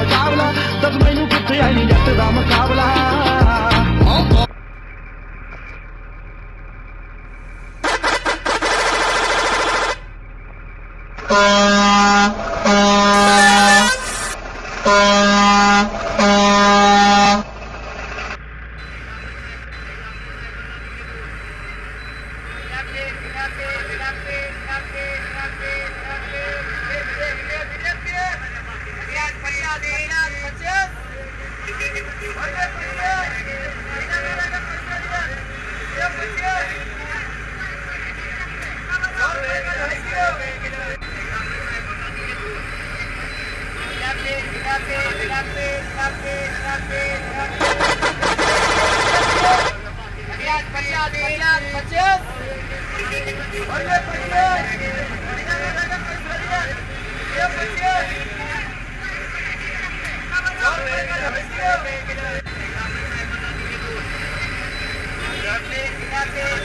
मुकाबला तद मैनू कुछ आई नहीं जट का मुकाबला Uh... पचास पचास पचास।